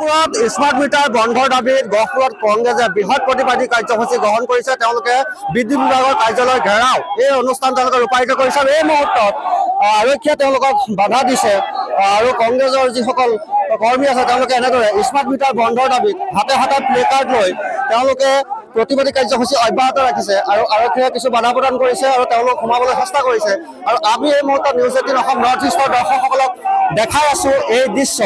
গহপুৰত smart meter বন্ধৰ দাবীত গহপুৰত কংগ্ৰেছে বৃহৎ প্ৰতিবাদী কাৰ্যসূচী গ্ৰহণ কৰিছে। তেওঁলোকে বিদ্যুৎ বিভাগৰ কাৰ্যালয় ঘেৰাও এই অনুষ্ঠান তেওঁলোকে ৰূপায়িত কৰিছে। আৰু এই মুহূৰ্তত আৰক্ষীয়ে তেওঁলোকক বাধা দিছে। আৰু কংগ্ৰেছৰ যিসকল কৰ্মী আছে তেওঁলোকে এনেদৰে স্মাৰ্ট মিটাৰ বন্ধৰ দাবীত হাতে হাতে প্লে কাৰ্ড লৈ তেওঁলোকে প্ৰতিবাদী কাৰ্যসূচী অব্যাহত ৰাখিছে আৰু আৰক্ষীয়ে কিছু বাধা প্ৰদান কৰিছে আৰু তেওঁলোক সোমাবলৈ চেষ্টা কৰিছে। আৰু আমি এই মুহূৰ্তত নিউজ এইটিন অসম নৰ্থ ইষ্টৰ দৰ্শকসকলক দেখাই আছো এই দৃশ্য।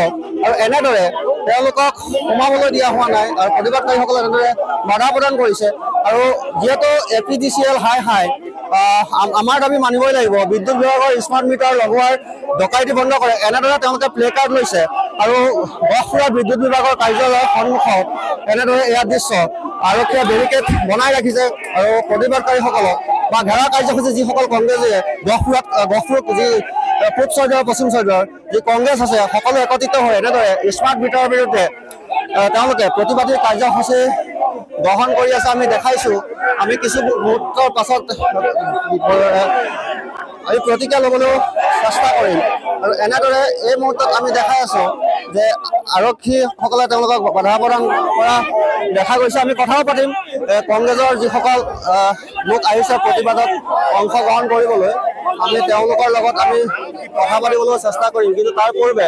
আৰু এনেদৰে তেওঁলোকক সোমাবলৈ দিয়া হোৱা নাই আৰু প্ৰতিবাদকাৰীসকলে এনেদৰে বাধা প্ৰদান কৰিছে। আৰু যিহেতু A P D C L হাই হাই আমাৰ দাবী মানিবই লাগিব। বিদ্যুৎ বিভাগৰ স্মাৰ্ট মিটাৰ লগোৱাৰ ডকাইতি বন্ধ কৰে। এনেদৰে তেওঁলোকে প্লে কাৰ্ড লৈছে। আৰু গহপুৰৰ বিদ্যুৎ বিভাগৰ কাৰ্যালয়ৰ সন্মুখত এনেদৰে এয়া দৃশ্য। আৰক্ষীয়ে বেৰিকেড বনাই ৰাখিছে আৰু প্ৰতিবাদকাৰীসকলক বা ঘেৰা কাৰ্যসূচী যিসকল কংগ্ৰেছে গহপুৰত গহপুৰত যি পূব চাইডৰ পশ্চিম চাইডৰ যি কংগ্ৰেছ আছে সকলো একত্ৰিত হৈ এনেদৰে স্মাৰ্ট মিটাৰৰ বিৰুদ্ধে তেওঁলোকে প্ৰতিবাদী কাৰ্যসূচী গ্ৰহণ কৰি আছে আমি দেখাইছো। আমি কিছু মুহূৰ্তৰ পাছত আমি প্ৰতিক্ৰিয়া ল'বলৈও চেষ্টা কৰিম। আৰু এনেদৰে এই মুহূৰ্তত আমি দেখাই আছো যে আৰক্ষীসকলে তেওঁলোকক বাধা প্ৰদান কৰা দেখা গৈছে। আমি কথাও পাতিম কংগ্ৰেছৰ যিসকল লোক আহিছে প্ৰতিবাদত অংশগ্ৰহণ কৰিবলৈ আমি তেওঁলোকৰ লগত আমি কথা পাতিবলৈ চেষ্টা কৰিম। কিন্তু তাৰ পূৰ্বে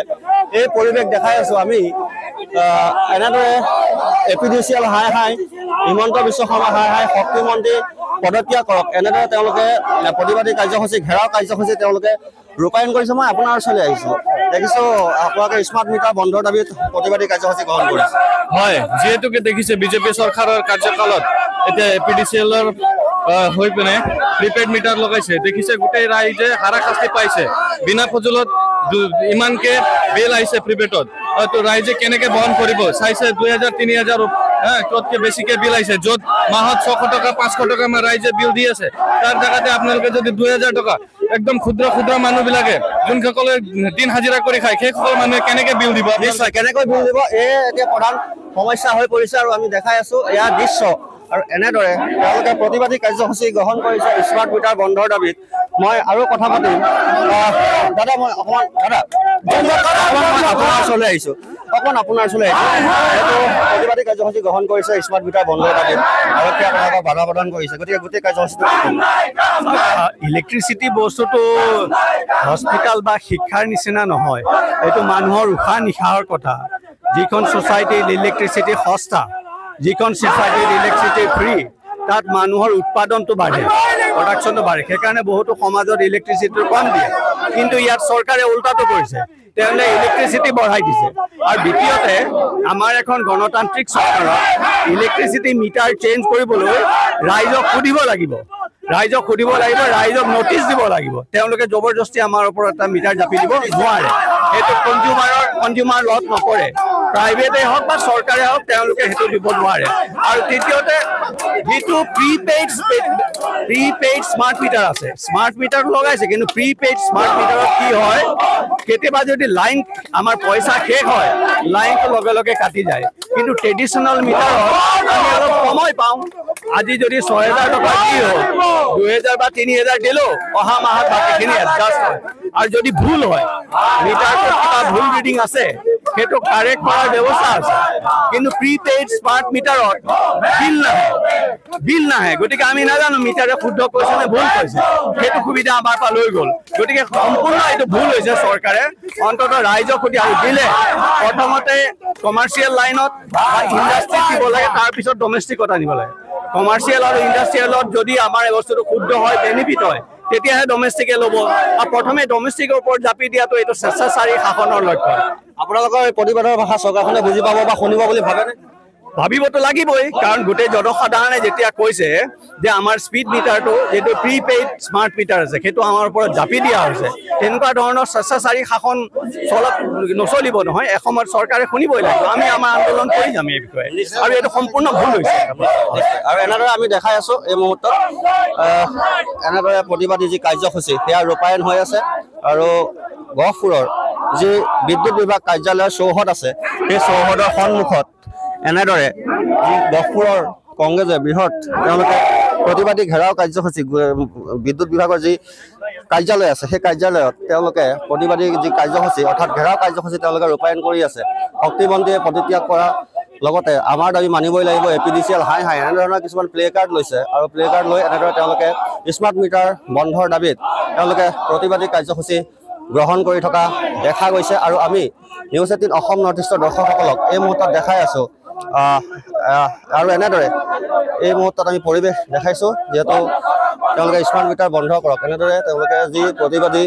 এই পৰিৱেশ দেখাই আছো আমি এনেদৰে A P D C L হাই হাই হিমন্ত বিশ্ব শৰ্মা হাই হাই শক্তিমন্ত্ৰী পদত্যাগ কৰক। এনেদৰে তেওঁলোকে প্ৰতিবাদী কাৰ্যসূচী ঘেৰাও কাৰ্যসূচী তেওঁলোকে ৰূপায়ণ কৰিছে। মই আপোনাৰ ওচৰলৈ আহিছোঁ। দেখিছোঁ আপোনালোকে স্মাৰ্ট মিটাৰ বন্ধৰ দাবীত প্ৰতিবাদী কাৰ্যসূচী গ্ৰহণ কৰিছে। হয় যিহেতুকে দেখিছে বিজেপি চৰকাৰৰ কাৰ্যকালত এতিয়া এ পি ডি চি এলৰ হৈ পিনে প্ৰিপেইড মিটাৰ লগাইছে। দেখিছে গোটেই ৰাইজে হাৰাশাস্তি পাইছে। বিনা ফজুলত ইমানকে বিল আহিছে প্ৰিপেইডত। ৰাইজে কেনেকে বহন কৰিব? চাইছে দুই হাজাৰ তিনি হাজাৰ ততকে বেছিকে বিল আহিছে য'ত মাহত ছশ টকা পাঁচশ টকা মান ৰাইজে বিল দি আছে তাৰ জেগাতে আপোনালোকে যদি দুই হাজাৰ টকা একদম ক্ষুদ্ৰ ক্ষুদ্ৰ মানুহবিলাকে যোনসকলে দিন হাজিৰা কৰি খায় সেইসকল মানুহে কেনেকে বিল দিব নিশ্চয় কেনেকৈ বিল দিব এই এতিয়া প্ৰধান সমস্যা হৈ পৰিছে আৰু আমি দেখাই আছো এয়া দৃশ্য আৰু এনেদৰে তেওঁলোকে প্ৰতিবাদী কাৰ্যসূচী গ্ৰহণ কৰিছে স্মাৰ্ট মিটাৰ বন্ধৰ দাবীত মই আৰু কথা পাতিম দাদা মই অকণমান দাদা আপোনাৰ ওচৰলৈ আহিছো অকণমান আপোনাৰ ওচৰলৈ আহিছো যিহেতু প্ৰতিবাদী কাৰ্যসূচী গ্ৰহণ কৰিছে স্মাৰ্ট মিটাৰ বন্ধৰ দাবীত আৰক্ষীয়ে আপোনালোকক বাধা প্ৰদান কৰিছে। গতিকে গোটেই কাৰ্যসূচীটো কি ক'ব? ইলেক্ট্ৰিচিটি বস্তুটো হস্পিটেল বা শিক্ষাৰ নিচিনা নহয়। এইটো মানুহৰ উশাহ নিশাহৰ কথা। যিখন ছ'চাইটিত ইলেক্ট্ৰিচিটি সস্তা যিখন ছ'চাইটিত ইলেক্ট্ৰিচিটি ফ্ৰী তাত মানুহৰ উৎপাদনটো বাঢ়ে প্ৰডাকশ্যনটো বাঢ়ে। সেইকাৰণে বহুতো সমাজত ইলেক্ট্ৰিচিটিটো কম দিয়ে। কিন্তু ইয়াত চৰকাৰে উল্টাটো কৰিছে। তেওঁলোকে ইলেক্ট্ৰিচিটি বঢ়াই দিছে। আৰু দ্বিতীয়তে আমাৰ এখন গণতান্ত্ৰিক চৰকাৰত ইলেক্ট্ৰিচিটি মিটাৰ চেঞ্জ কৰিবলৈ ৰাইজক সুধিব লাগিব। ৰাইজক সুধিব লাগিব ৰাইজক নটিচ দিব লাগিব। তেওঁলোকে জবৰদস্তি আমাৰ ওপৰত এটা মিটাৰ জাপি দিব নোৱাৰে। সেইটো কনজিউমাৰৰ কনজিউমাৰ লত নপৰে প্ৰাইভেটেই হওক বা চৰকাৰে হওক তেওঁলোকে সেইটো দিব নোৱাৰে। আৰু তৃতীয়তে যিটো প্ৰিপেইড প্ৰিপেইড স্মাৰ্ট মিটাৰ আছে স্মাৰ্ট মিটাৰ লগাইছে কিন্তু প্ৰিপেইড স্মাৰ্ট মিটাৰত কি হয় কেতিয়াবা যদি লাইন আমাৰ পইচা শেষ হয় লাইনটো লগে লগে কাটি যায়। কিন্তু ট্ৰেডিশ্যনেল মিটাৰত আমি অলপ সময় পাওঁ। আজি যদি ছয় হেজাৰ টকা কি হ'ল দুহেজাৰ বা তিনি হেজাৰ দিলো অহা মাহত বাকীখিনি এডজাষ্ট হয়। আৰু যদি ভুল হয় কিবা ভুল ৰিডিং আছে সেইটো কাৰেক্ট কৰাৰ ব্যৱস্থা আছে কিন্তু প্ৰিপেইড স্মাৰ্ট মিটাৰত বিল নাহে। বিল নাহে। গতিকে আমি নাজানো মিটাৰে শুদ্ধ কৈছে নে ভুল কৈছে। সেইটো সুবিধা আমাৰ পৰা লৈ গ'ল। গতিকে সম্পূৰ্ণ এইটো ভুল হৈছে চৰকাৰে। অন্ততঃ ৰাইজক সুধি আৰু দিলে। প্ৰথমতে কমাৰ্চিয়েল লাইনত ইণ্ডাষ্ট্ৰীত দিব লাগে তাৰপিছত ডমেষ্টিকত আনিব লাগে। কমাৰ্চিয়েল আৰু ইণ্ডাষ্ট্ৰিয়েলত যদি আমাৰ এই বস্তুটো শুদ্ধ হয় বেনিফিট হয় তেতিয়াহে ডমেষ্টিকে ল'ব। আৰু প্ৰথমে ডমেষ্টিকৰ ওপৰত জাপি দিয়াটো এইটো স্বেচ্ছাচাৰী শাসনৰ লক্ষ্য। আপোনালোকৰ এই প্ৰতিবাদৰ ভাষা চৰকাৰখনে বুজি পাব বা শুনিব বুলি ভাবেনে? ভাবিবতো লাগিবই কাৰণ গোটেই জনসাধাৰণে যেতিয়া কৈছে যে আমাৰ স্পীড মিটাৰটো যিটো প্ৰিপেইড স্মাৰ্ট মিটাৰ আছে সেইটো আমাৰ ওপৰত জাপি দিয়া হৈছে তেনেকুৱা ধৰণৰ স্বেচ্ছাচাৰী শাসন চলত নচলিব নহয় এসময়ত চৰকাৰে শুনিবই লাগিব। আমি আমাৰ আন্দোলন কৰি যাম এই বিষয়ে। আৰু এইটো সম্পূৰ্ণ ভুল হৈছে। আৰু এনেদৰে আমি দেখাই আছো এই মুহূৰ্তত। এনেদৰে প্ৰতিবাদী যি কাৰ্যসূচী সেয়া ৰূপায়ণ হৈ আছে আৰু গহপুৰৰ যি বিদ্যুৎ বিভাগ কাৰ্যালয়ৰ চৌহদ আছে সেই চৌহদৰ সন্মুখত এনেদৰে গহপুৰৰ কংগ্ৰেছে বৃহৎ তেওঁলোকে প্ৰতিবাদী ঘেৰাও কাৰ্যসূচী বিদ্যুৎ বিভাগৰ যি কাৰ্যালয় আছে সেই কাৰ্যালয়ত তেওঁলোকে প্ৰতিবাদী যি কাৰ্যসূচী অৰ্থাৎ ঘেৰাও কাৰ্যসূচী তেওঁলোকে ৰূপায়ণ কৰি আছে। শক্তিমন্ত্ৰীয়ে পদত্যাগ কৰা লগতে আমাৰ দাবী মানিবই লাগিব A P D C L হাই হাই এনেধৰণৰ কিছুমান প্লে কাৰ্ড লৈছে আৰু প্লে কাৰ্ড লৈ এনেদৰে তেওঁলোকে স্মাৰ্ট মিটাৰ বন্ধৰ দাবীত তেওঁলোকে প্ৰতিবাদী কাৰ্যসূচী গ্ৰহণ কৰি থকা দেখা গৈছে আৰু আমি নিউজ এইটিন অসম নৰ্থ ইষ্টৰ দৰ্শকসকলক এই মুহূৰ্তত দেখাই আছোঁ। আৰু এনেদৰে এই মুহূৰ্তত আমি পৰিৱেশ দেখাইছোঁ যিহেতু তেওঁলোকে স্মাৰ্ট মিটাৰ বন্ধ কৰক। এনেদৰে তেওঁলোকে যি প্ৰতিবাদী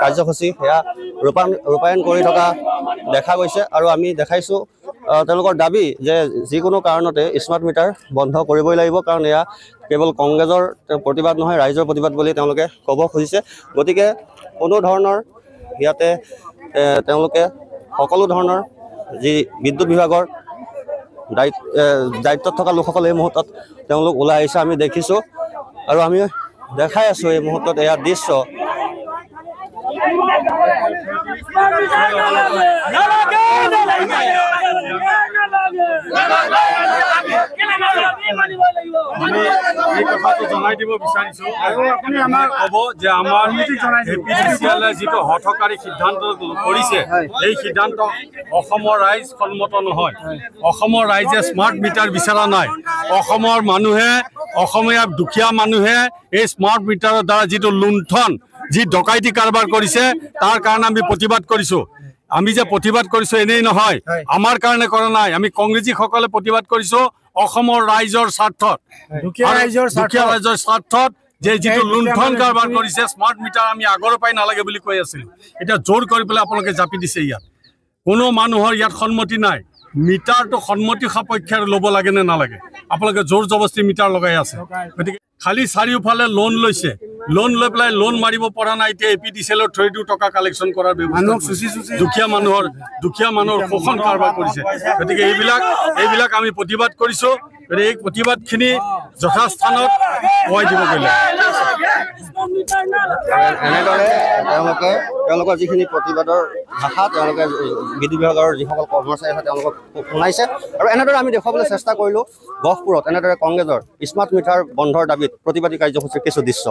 কাৰ্যসূচী সেয়া ৰূপায়ণ ৰূপায়ণ কৰি থকা দেখা গৈছে আৰু আমি দেখাইছোঁ তেওঁলোকৰ দাবী যে যিকোনো কাৰণতে স্মাৰ্ট মিটাৰ বন্ধ কৰিবই লাগিব কাৰণ এয়া কেৱল কংগ্ৰেছৰ প্ৰতিবাদ নহয় ৰাইজৰ প্ৰতিবাদ বুলি তেওঁলোকে ক'ব খুজিছে। গতিকে কোনো ধৰণৰ ইয়াতে তেওঁলোকে সকলো ধৰণৰ যি বিদ্যুৎ বিভাগৰ দায়িত্ব দায়িত্বত থকা লোকসকল এই মুহূৰ্তত তেওঁলোক ওলাই আহিছে আমি দেখিছোঁ। আৰু আমি দেখাই আছোঁ এই মুহূৰ্তত এয়া দৃশ্য আমি এই কথাটো জনাই দিব বিচাৰিছো। আৰু আপুনি আমাক ক'ব যে আমাৰ যিটো হঠকাৰী সিদ্ধান্ত কৰিছে এই সিদ্ধান্ত অসমৰ ৰাইজ সন্মত নহয়। অসমৰ ৰাইজে স্মাৰ্ট মিটাৰ বিচৰা নাই। অসমৰ মানুহে অসমীয়া দুখীয়া মানুহে এই স্মাৰ্ট মিটাৰৰ দ্বাৰা যিটো লুণ্ঠন যি ডকাইতি কাৰবাৰ কৰিছে তাৰ কাৰণে আমি প্ৰতিবাদ কৰিছোঁ। আমি যে প্ৰতিবাদ কৰিছো এনেই নহয়। আমাৰ কাৰণে কৰা নাই। আমি কংগ্ৰেছীসকলে প্ৰতিবাদ কৰিছো অসমৰ ৰাইজৰ স্বাৰ্থত। দুখীয়া ৰাইজৰ স্বাৰ্থত। যে যিটো লুণ্ঠন কাৰবাৰ কৰিছে স্মাৰ্ট মিটাৰ আমি আগৰ পৰাই নালাগে বুলি কৈ আছিলো। এতিয়া জোৰ কৰি পেলাই আপোনালোকে জাপি দিছে ইয়াত। কোনো মানুহৰ ইয়াত সন্মতি নাই। মিটাৰটো সন্মতি সাপেক্ষে ল'ব লাগে নে নালাগে? আপোনালোকে জোৰ জবস্তি মিটাৰ লগাই আছে। গতিকে খালি চাৰিওফালে লোন লৈছে। লোন লৈ পেলাই লোন মাৰিব পৰা নাই এতিয়া এ পি ডি চি এলৰ থ্ৰুৱেদিও টকা কালেকশ্যন কৰাৰ ব্যৱস্থা দুখীয়া মানুহৰ দুখীয়া মানুহৰ শোষণ কাৰবাৰ কৰিছে। গতিকে এইবিলাক এইবিলাক আমি প্ৰতিবাদ কৰিছো। গতিকে এই প্ৰতিবাদখিনি যথাস্থানত পোৱাই দিব গ'লে। এনেদৰে তেওঁলোকে তেওঁলোকৰ যিখিনি প্ৰতিবাদৰ ভাষা তেওঁলোকে বিদ্যুৎ বিভাগৰ যিসকল কৰ্মচাৰী আছে তেওঁলোকক শুনাইছে। আৰু এনেদৰে আমি দেখুৱাবলৈ চেষ্টা কৰিলোঁ গহপুৰত এনেদৰে কংগ্ৰেছৰ স্মাৰ্ট মিটাৰ বন্ধৰ দাবীত প্ৰতিবাদী কাৰ্যসূচীৰ কিছু দৃশ্য।